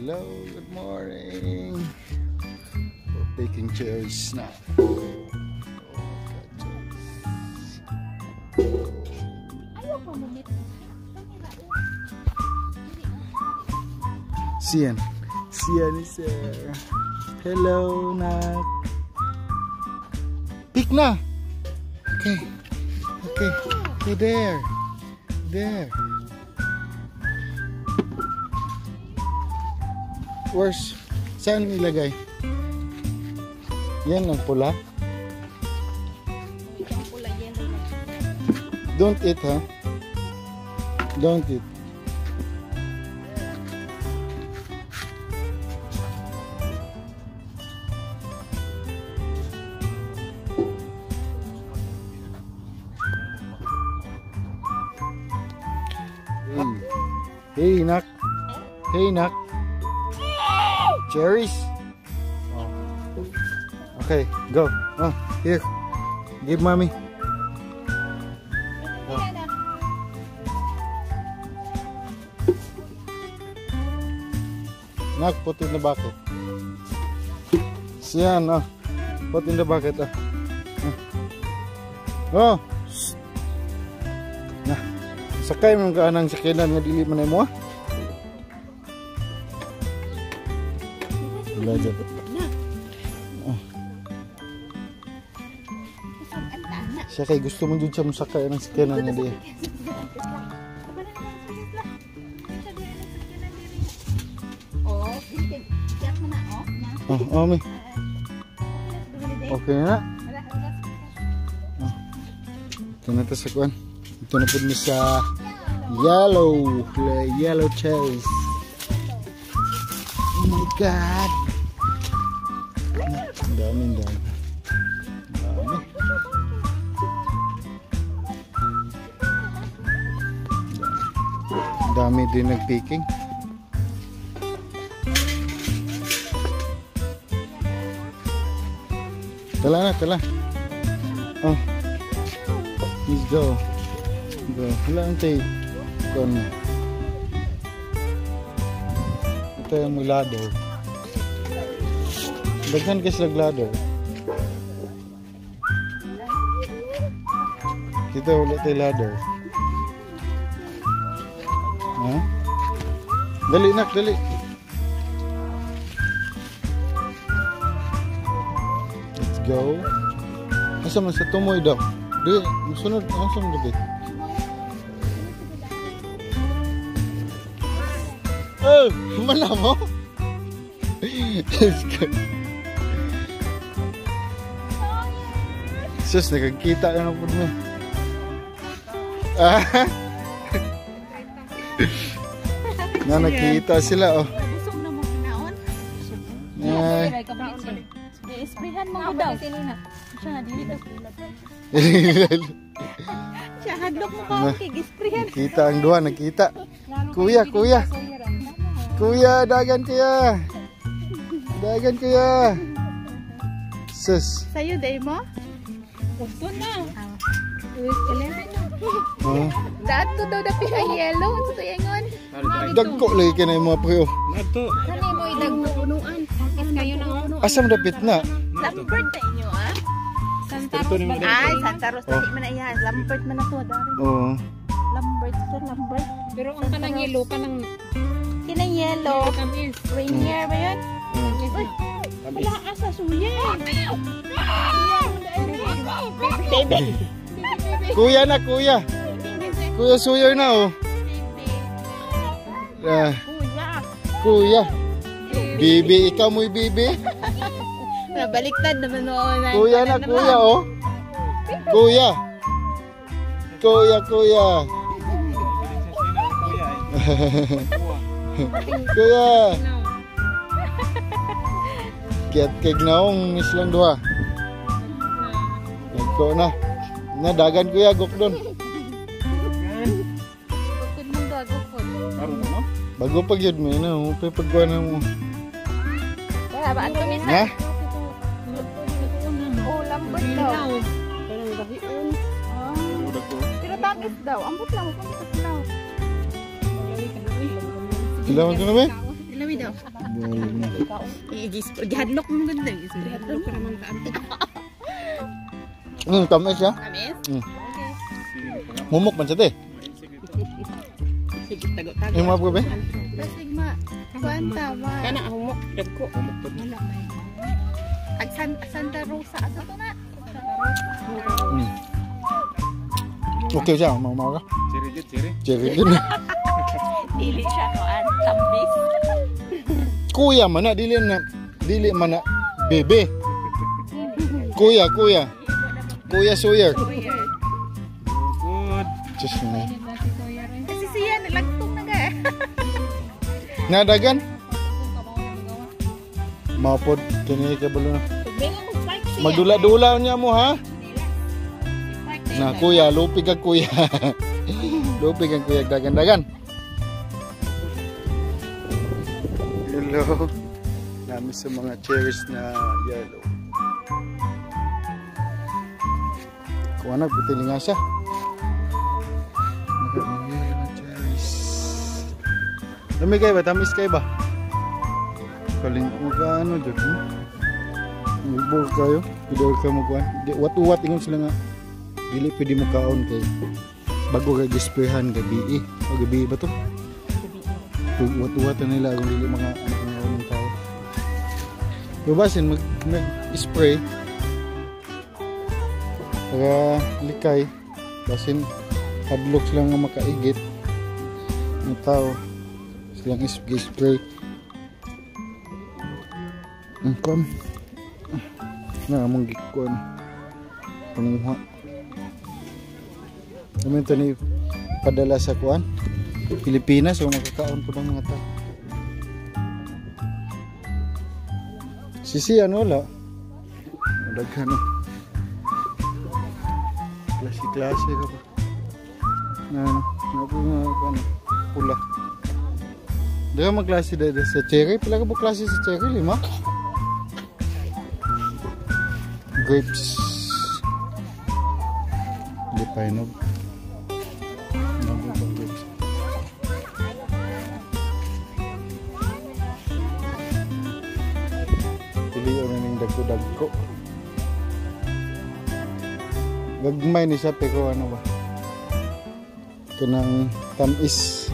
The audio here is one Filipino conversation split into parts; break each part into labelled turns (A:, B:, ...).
A: Hello, good morning. We're. Oh, got cherries. Sian. Sian is there. Hello, Nak. Pick na. Okay. Okay. Okay, there. There. Where's... Saan ilagay? Yan ang pula. Don't eat, ha? Don't eat. Hey. Hey, Nak. Hey, Nak. Cherries. Okay, go. Oh, here. Give mommy. Nak, put in the bucket. Siyan, oh. Put in the bucket, oh. Oh. Nah. Sakay mo ka anang sakinan nga dili man mo, ah. Wala dyan. Siya kay gusto mo dyan siya masakay ng sakinan nga di.
B: Oh, tiyak mo na, oh. Na.
A: Oh, oh, may. Okay na.
B: Wala, wala.
A: Ito na to sa kuan. Ito na po ni sa yellow. le- Yellow cherries. Oh my God. Ang dami, dami. Dami. Din nag-picking. Tala na, tala. Oh. Let's go. Go. Wala ang. Kon. Ito yung ladder. Daghan kasi lag ladder. Kita wala tayo ladder. Ha? Dali nak, dali. Let's go. Asa man sa tumoy daw? Di, sunod, asa man dito? Oh, mana mo? Let's go. Sus, nakakita ka na po mo. Ah, na nakita sila oh.
B: Busog na mo kinaon.
A: Ay.
B: I-sprayhan mo ko daw. Siya nga, dili daw. Siya, hadlok mo ka. Okay, gisprayhan.
A: Nakita ang duha, nakita. Kuya, kuya. Kuya, dagan kuya. Dagan kuya. Sus.
B: Sa'yo, day mo? Gusto na. Uy, kailan
A: Oh.
B: Dato daw na pika yellow. Ano sa yangon?
A: Dagko lagi ka na yung mga puyo.
B: Kani mo idagpo punuan. Is kayo na puno.
A: Asam dapit na.
B: Lampert na inyo, ah? Santa Rosa. Ay, Santa Rosa. Dali man na yan. Lampert man na to.
A: Oo.
B: Lambert to, Lambert.
C: Pero ang kanang yellow, kanang
B: Kinang yellow. Rainier ba yun? Wala asa suya. Baby.
A: Kuya na, kuya. Kuya suyo na oh. Ah,
B: Kuya.
A: kuya. Bibi, ikaw mo'y bibi.
B: Nabaliktad naman noon.
A: Kuya na, kuya oh. Kuya. Kuya, kuya. kuya. Kiat kay gnaong islang duha. Nagko na. Nadagan kuya gok doon.
B: Bukod mong gago ko.
A: Bago pag yun mo, na, upay pagkuha na mo.
B: Kaya ba? Ang tumis
A: Ha?
B: Oh, lambert daw.
C: Parang gahion.
B: Ah. Pero tamis daw. Ambot lang. Ito daw.
A: Sila mo na ba?
B: Lami daw. Iigis ko. Gihadlok mo ganda.
C: Hadlok ka naman ka ante.
A: Hmm, tamis siya.
B: Amis?
A: Hmm. Mumok man siya te.
C: Sige, tago-tago.
A: Yung mga gabi.
B: Sigma. Kwanta ba?
C: Kana ang humok. Dagko.
B: Ag San Santa Rosa. Asa to na?
A: Hmm. Okay siya, mau mau ka.
D: Ciri git, ciri.
A: Cherry din.
B: Dili siya ko an tambis.
A: kuya man na dili na dili man na bebe. Kuya, kuya. Kuya Sawyer.
D: Good.
A: Just me.
B: Kasi siya nilagtong na ga.
A: Nadagan? Mapod kini na.
B: Ako spark siya.
A: Magdula-dula niya mo ha. Na kuya, lupig kag kuya. lupig kag kuya dagan-dagan. Hello. Nami sa mga cherries na yellow. Kuha na, putili nga siya. Dami kayo ba? Tamis kayo ba? Kaling magkano dyan. Hmm? Magbuo kayo. Pwede ka magkuhan. Wat-uwat ingon sila nga. Dili pwede mo kaon kay bago ka gisprehan gabi O gabi ba to? Wat-uwat na nila kung dili mga ano mga unang tao. Babasin mag para likay. Basin hadlok sila nga makaigit. Ng tao silang spray. Ang kon na among gikon panguha. Namin ito ni padala sa kuan Pilipinas o makakaon po ng mga tao. Sisi ano wala. Daghan no klase klase ka pa na ano na po mga kuan pula Dahil mga klase dahil sa cherry. Pila ka po klase sa cherry? Lima? grapes hindi pa grapes pili yun ng dagko-dagko gagmay ni siya pero ano ba? Kanang tamis.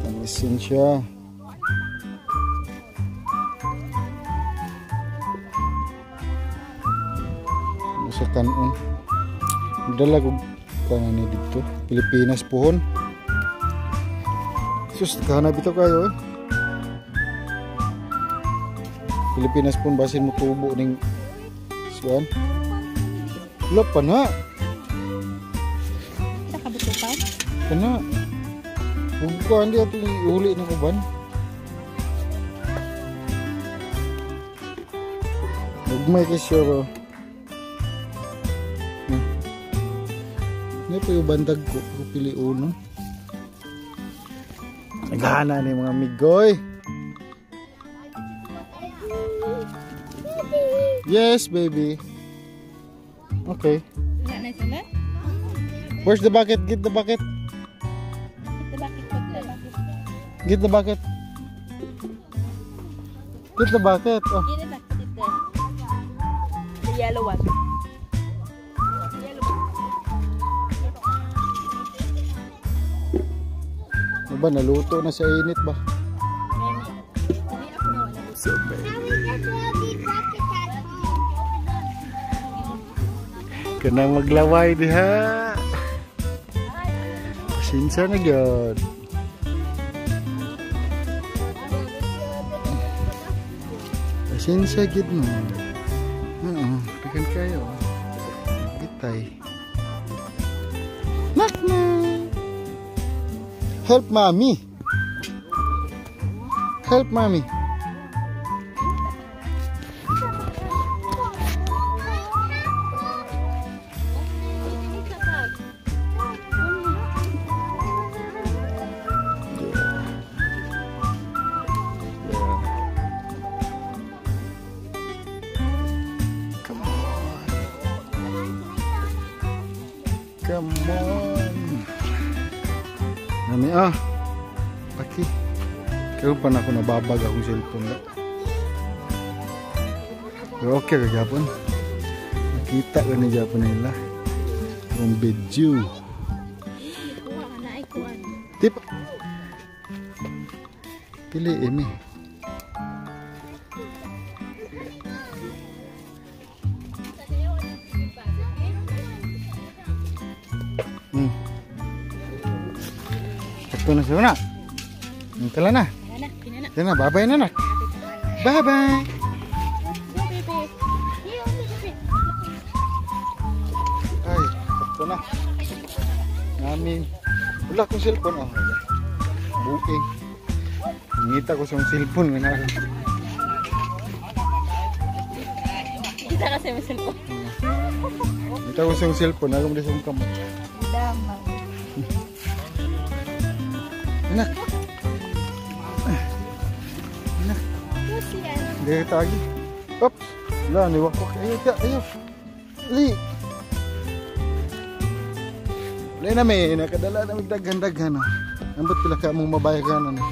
A: Tamis yun siya. Sa kanon dala ko kanan ni dito. Pilipinas pohon sus kahanap ito kayo eh. Pilipinas pohon basin mo tubo ning suan wala pa na
B: Sa kabututan?
A: pa na huwag ko hindi ato ihuli ng uban huwag may kasyoro Hindi pa yung bandag ko. Ko pili uno. Naghana ni mga migoy. Yes, baby. Okay. Where's the bucket? Get the bucket. Get the bucket. Get the bucket. Oh.
B: Gini bakit ito? The yellow one.
A: Ano ba, naluto na sa init ba? Kanang maglaway diha. Sinsa na gyud. Sinsa gid no. Oo, pikan kayo. Gitay. Knock knock. Help mommy. Help mommy. Come on. Nami ah. Paki. Pero pa na ako nababag akong cellphone na. Pero okay ka Japon. Nakita ka ni Japon nila.
B: Kuha.
A: Tip. Pili ini. Hmm. Ito na siya na. Ito na. Yan na, bye-bye na nak. Bye-bye. Ay, ito na. Namin. Wala kong cellphone. Oh. Booking. Ngita ko sa cellphone. Nga na.
B: Kita kasi may cellphone.
A: Ngita ko sa cellphone. Ako mo sa kamot.
B: Damang.
A: Anak, hindi kita lagi. Up. Wala, niwakok. Ayaw, tiya, ayaw. Ali. Wala na may, nakadala na magdaghan-daghan. Oh. Ambot pila ka mong mabayagan. Ano.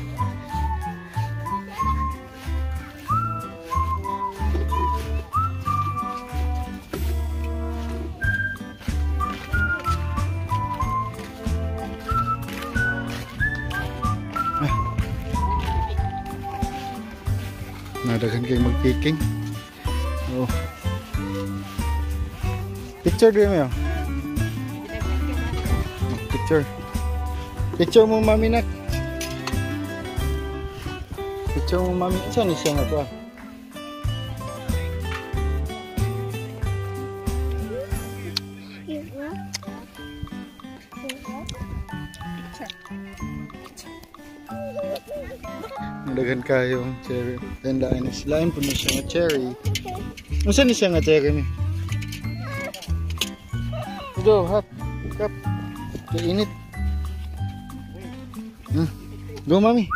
A: Nadaghan kayo mag-picking. Oh. Picture din mo. Picture. Picture mo mami nak. Picture mo mami. Saan siya nga to ah? Nadagan kayo cherry. Tanda ay nasilain po na siya cherry. Saan ni siya nga cherry ni? Go, hot. Cup. Kainit. Hmm. Go, mami.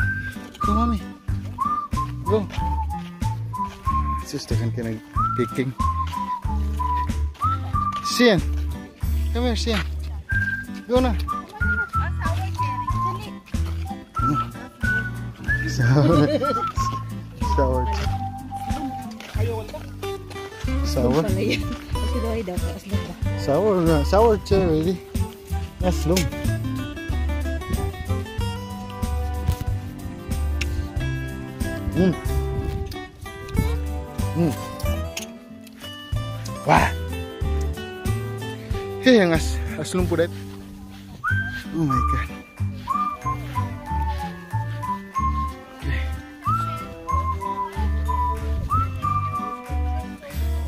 A: Go, mami. Go. Sus, takan ka nag-picking. Sian. Come here, Sian. Go na. Sour. Sour. Sour. Sour na. Sour cherry. Aslong. Mm. Mm. Wah. Hey, ang as aslong po dat. Oh my god.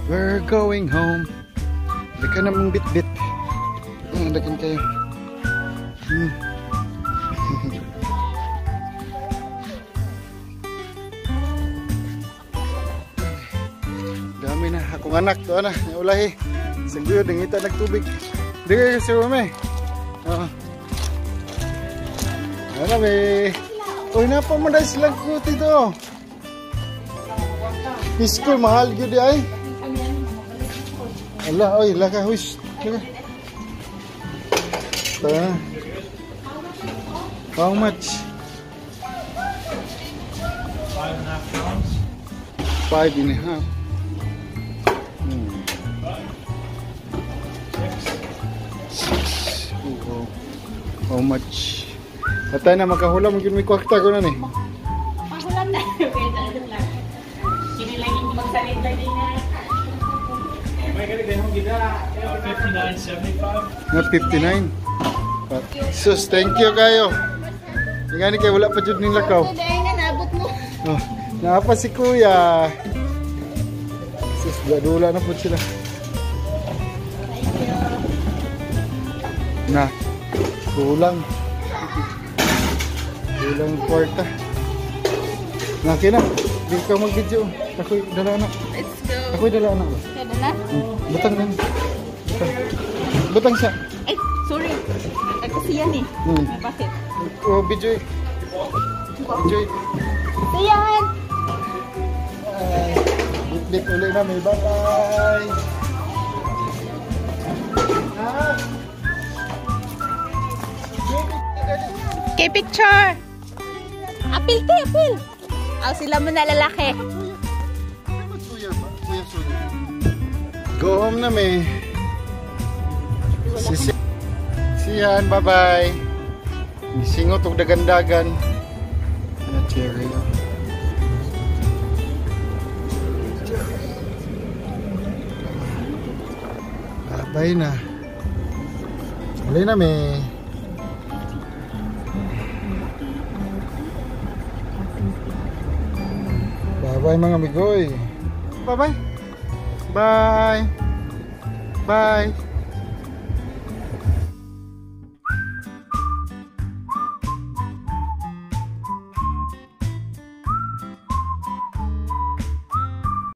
A: We're going home. Hindi ka namang bit-bit. Ang dagan kayo. Hmm. Dami na. Akong anak to ana. Ulahi. Sagyo, dingita nagtubig. Dili si Rome. Oo. Ano may... Uy, napamanday silang kuti to. Piskol, mahal yun di ay. Allah, oy, laka, hush. Laka. Ta. How much?
D: Five and a half pounds.
A: Five and a half. Hmm. Six. How much? Patay na makahula mo may kwarta ko na ni.
B: Pahulan na. Kinilang magsalita din na.
A: Na 59. But, sus, thank you kayo. Nga ni kayo wala pa jud ning lakaw. Oh, naapa si kuya. Sus, gadula na po sila. Na, kulang. Kulang kwarta. Naki na, di ka mag-video. Ako'y dala na.
B: Let's go.
A: Ako'y dala na.
B: Kada na?
A: Hmm, Butang na. Butang. Butang siya.
B: Ay, sorry. Ay, kasi yan eh.
A: Hmm.
B: Bakit?
A: Oh, video. Video.
B: Ayan!
A: Bit-bit ulit na may bye-bye. Ah.
B: Okay, picture! Apil te, apil. Aw sila mo na lalaki.
A: Kuya, kuya Suya. Go home na me. Si Siyan, bye-bye. Singot og dagan-dagan. Na cherry. Bye na. Uli na me. Bye-bye mga amigoy. Bye-bye. Bye. Bye.